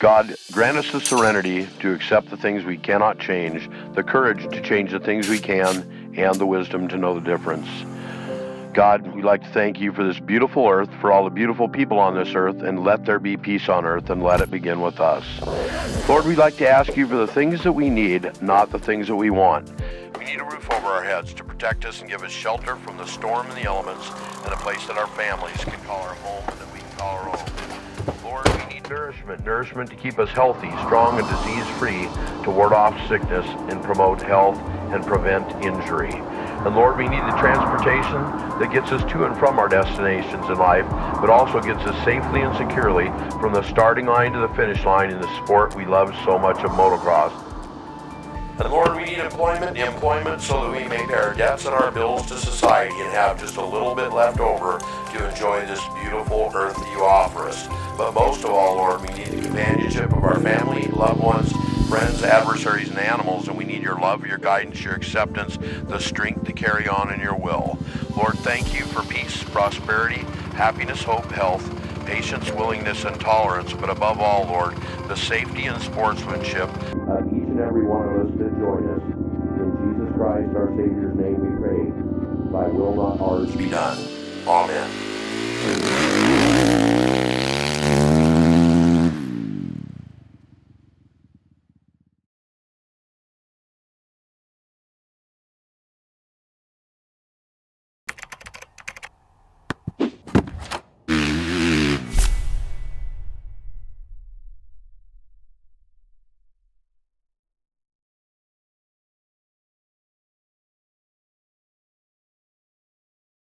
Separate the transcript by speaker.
Speaker 1: God, grant us the serenity to accept the things we cannot change, the courage to change the things we can, and the wisdom to know the difference. God, we'd like to thank you for this beautiful earth, for all the beautiful people on this earth, and let there be peace on earth, and let it begin with us. Lord, we'd like to ask you for the things that we need, not the things that we want. We need a roof over our heads to protect us and give us shelter from the storm and the elements, and a place that our families can call our home and that we can call our own. Lord, we need nourishment, nourishment to keep us healthy, strong, and disease-free, to ward off sickness and promote health and prevent injury. And Lord, we need the transportation that gets us to and from our destinations in life, but also gets us safely and securely from the starting line to the finish line in the sport we love so much of motocross. We need employment, employment so that we may pay our debts and our bills to society and have just a little bit left over to enjoy this beautiful earth that you offer us. But most of all, Lord, we need the companionship of our family, loved ones, friends, adversaries, and animals, and we need your love, your guidance, your acceptance, the strength to carry on in your will. Lord, thank you for peace, prosperity, happiness, hope, health, patience, willingness, and tolerance, but above all, Lord, the safety and sportsmanship of each and every one of us that join us. In Jesus Christ, our Savior's name, we pray. Thy will not ours be done. Amen.